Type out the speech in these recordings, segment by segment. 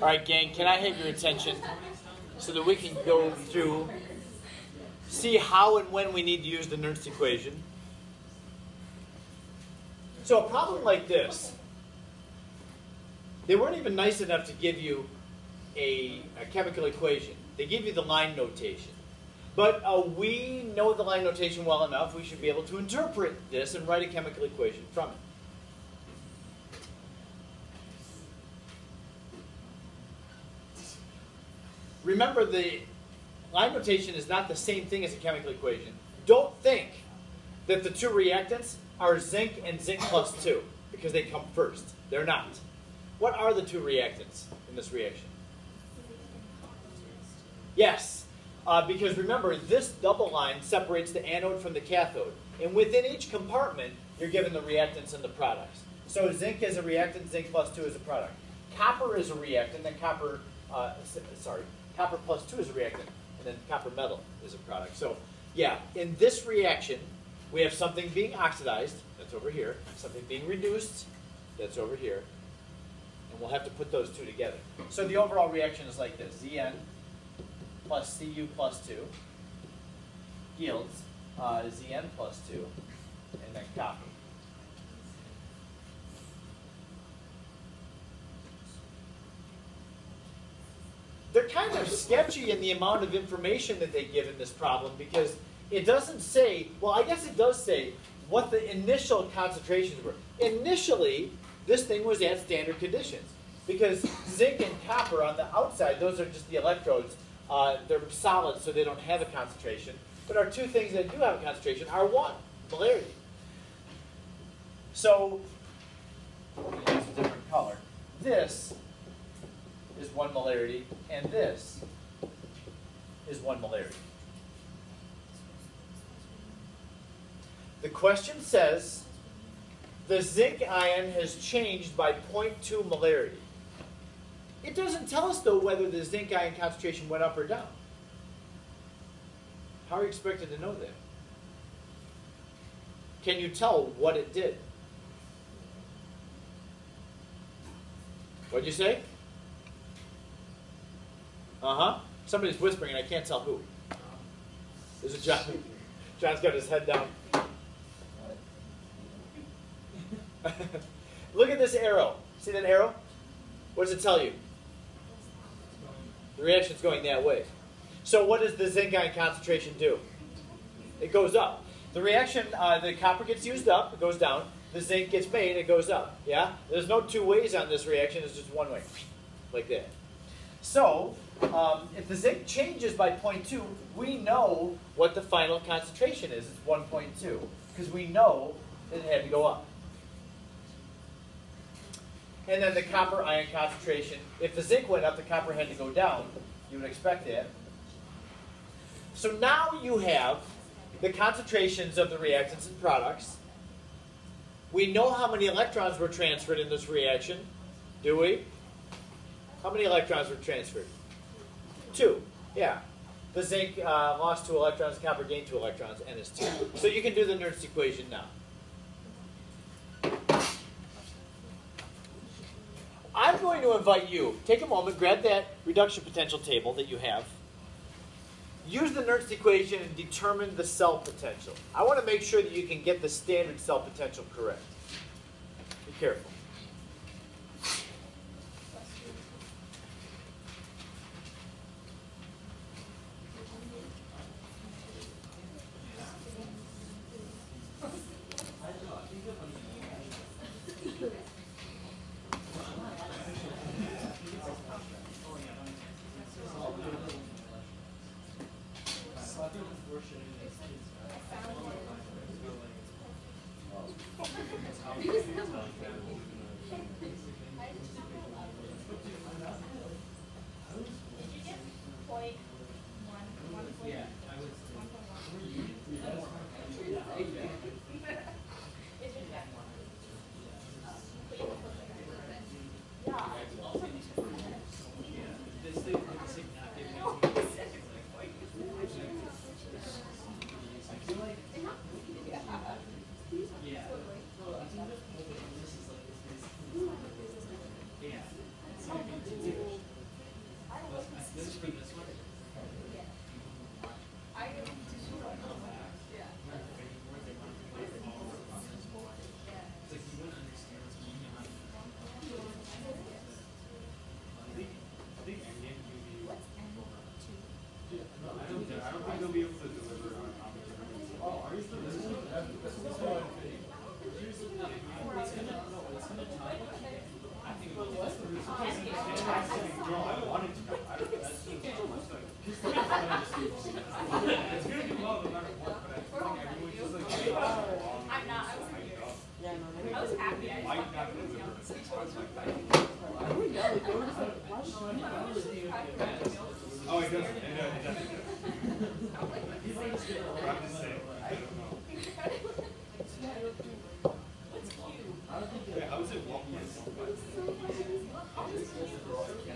All right, gang, can I have your attention so that we can go through, see how and when we need to use the Nernst equation? So a problem like this, they weren't even nice enough to give you a, a chemical equation. They give you the line notation. But uh, we know the line notation well enough, we should be able to interpret this and write a chemical equation from it. Remember, the line notation is not the same thing as a chemical equation. Don't think that the two reactants are zinc and zinc plus 2 because they come first. They're not. What are the two reactants in this reaction? Yes, uh, because remember, this double line separates the anode from the cathode. And within each compartment, you're given the reactants and the products. So zinc is a reactant, zinc plus 2 is a product. Copper is a reactant, then copper, uh, sorry, copper plus 2 is a reactant, and then copper metal is a product. So yeah, in this reaction, we have something being oxidized, that's over here, something being reduced, that's over here, and we'll have to put those two together. So the overall reaction is like this, Zn plus Cu plus 2 yields uh, Zn plus 2, and then copper. They're kind of sketchy in the amount of information that they give in this problem because it doesn't say, well, I guess it does say what the initial concentrations were. Initially, this thing was at standard conditions because zinc and copper on the outside, those are just the electrodes, uh, they're solid, so they don't have a concentration. But our two things that do have a concentration are one, molarity. So, use a different color. This is one molarity, and this is one molarity. The question says, the zinc ion has changed by 0.2 molarity. It doesn't tell us, though, whether the zinc ion concentration went up or down. How are you expected to know that? Can you tell what it did? What'd you say? Uh-huh. Somebody's whispering and I can't tell who. Is it John? John's got his head down. Look at this arrow. See that arrow? What does it tell you? The reaction's going that way. So what does the zinc ion concentration do? It goes up. The reaction, uh, the copper gets used up, it goes down. The zinc gets made, it goes up. Yeah? There's no two ways on this reaction, it's just one way. Like that. So, um, if the zinc changes by 0.2, we know what the final concentration is. It's 1.2. Because we know that it had to go up. And then the copper ion concentration. If the zinc went up, the copper had to go down. You would expect that. So now you have the concentrations of the reactants and products. We know how many electrons were transferred in this reaction, do we? How many electrons were transferred? Two, yeah. The zinc uh, lost two electrons, copper gained two electrons, and is two. So you can do the Nernst equation now. I'm going to invite you, take a moment, grab that reduction potential table that you have, use the Nernst equation and determine the cell potential. I want to make sure that you can get the standard cell potential correct. Be careful.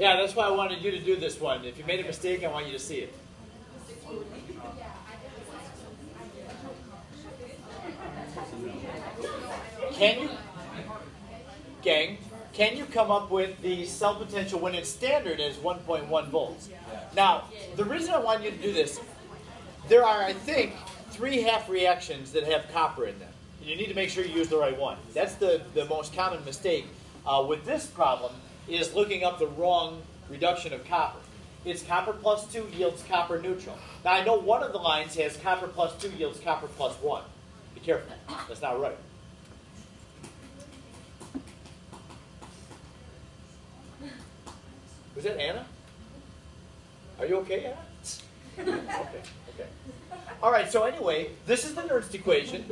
Yeah, that's why I wanted you to do this one. If you made a mistake, I want you to see it. Can you, gang, can you come up with the cell potential when it's standard as 1.1 volts? Now, the reason I want you to do this, there are, I think, three half reactions that have copper in them. You need to make sure you use the right one. That's the, the most common mistake uh, with this problem is looking up the wrong reduction of copper. It's copper plus 2 yields copper neutral. Now I know one of the lines has copper plus 2 yields copper plus 1. Be careful. That's not right. Was that Anna? Are you okay, Anna? okay, okay. All right, so anyway, this is the Nernst equation,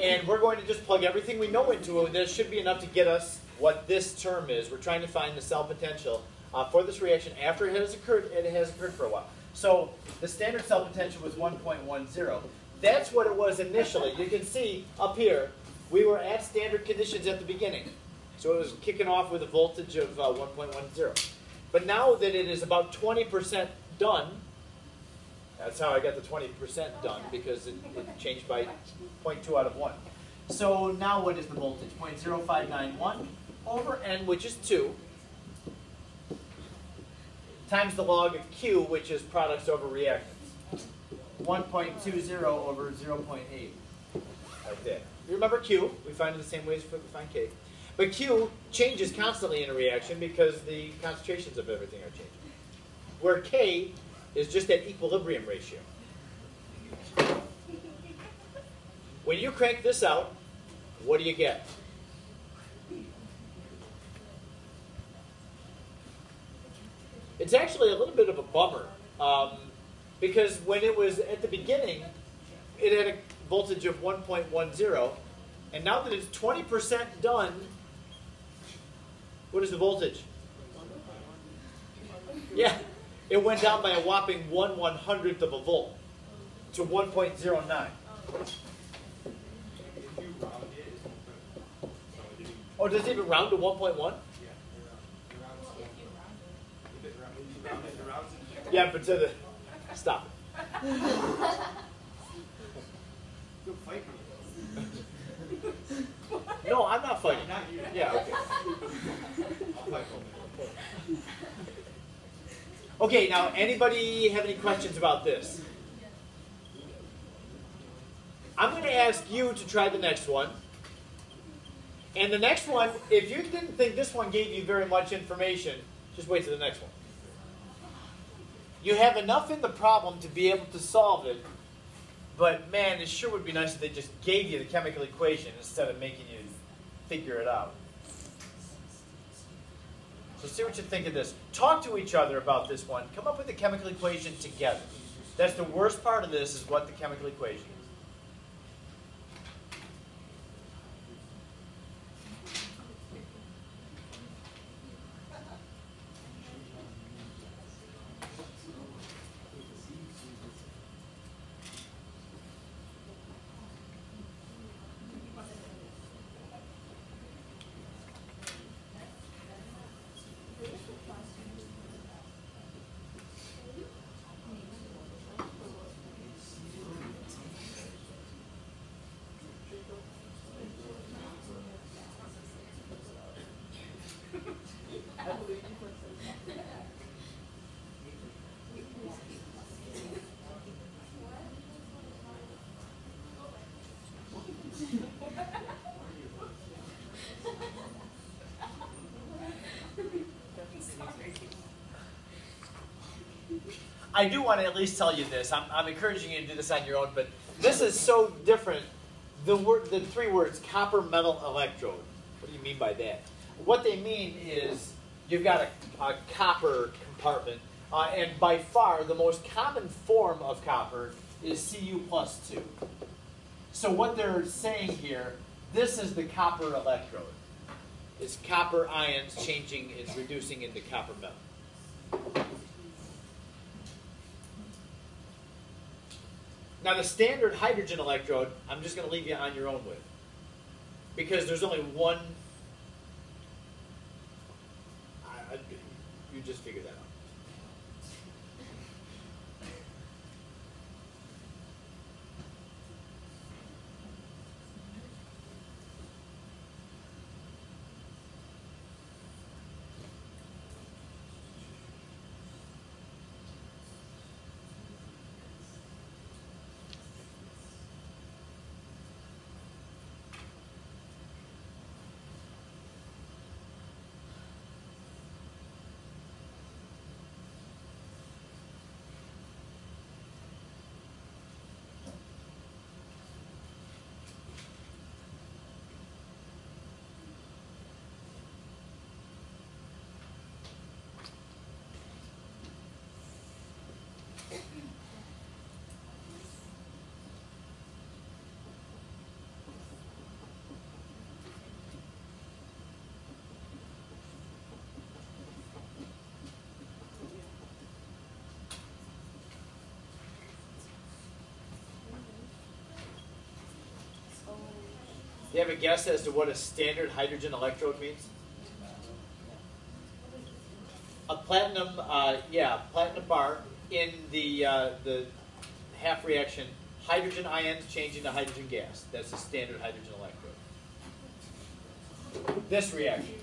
and we're going to just plug everything we know into it. This should be enough to get us what this term is. We're trying to find the cell potential uh, for this reaction after it has occurred. It has occurred for a while. So the standard cell potential was 1.10. That's what it was initially. You can see up here, we were at standard conditions at the beginning. So it was kicking off with a voltage of uh, 1.10. But now that it is about 20% done, that's how I got the 20% done because it, it changed by 0.2 out of 1. So now what is the voltage? 0.0591 over n, which is 2, times the log of Q, which is products over reactants. 1.20 over 0.8. Right there. You remember Q? We find it the same way as we find K. But Q changes constantly in a reaction because the concentrations of everything are changing. Where K is just that equilibrium ratio. When you crank this out, what do you get? It's actually a little bit of a bummer um, because when it was at the beginning, it had a voltage of 1.10, and now that it's 20% done, what is the voltage? Yeah, it went down by a whopping 1 one hundredth of a volt to 1.09. If you round it, it's 1.0. So it didn't. Oh, does it even round to 1.1? Yeah, but to the. Stop it. No, I'm not fighting. Not. Yeah, okay. I'll fight for you. Okay, now, anybody have any questions about this? I'm going to ask you to try the next one. And the next one, if you didn't think this one gave you very much information, just wait till the next one. You have enough in the problem to be able to solve it, but man, it sure would be nice if they just gave you the chemical equation instead of making you figure it out. So see what you think of this. Talk to each other about this one. Come up with the chemical equation together. That's the worst part of this is what the chemical equation I do want to at least tell you this. I'm, I'm encouraging you to do this on your own, but this is so different. The word, the three words, copper metal electrode. What do you mean by that? What they mean is you've got a, a copper compartment, uh, and by far the most common form of copper is Cu plus two. So what they're saying here, this is the copper electrode. It's copper ions changing, it's reducing into copper metal. Now the standard hydrogen electrode, I'm just going to leave you on your own with. Because there's only one, I, I, you just figure that out. Do you have a guess as to what a standard hydrogen electrode means? A platinum, uh, yeah, platinum bar in the uh, the half reaction, hydrogen ions changing to hydrogen gas. That's a standard hydrogen electrode. This reaction.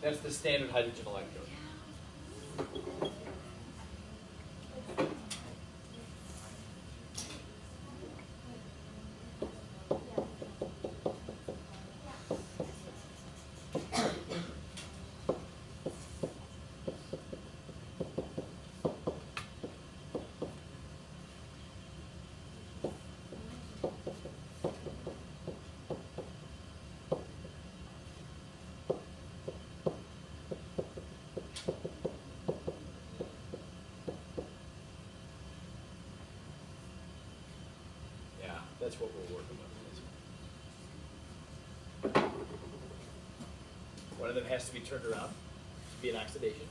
That's the standard hydrogen electrode. Yeah, that's what we're working with. One of them has to be turned around to be an oxidation.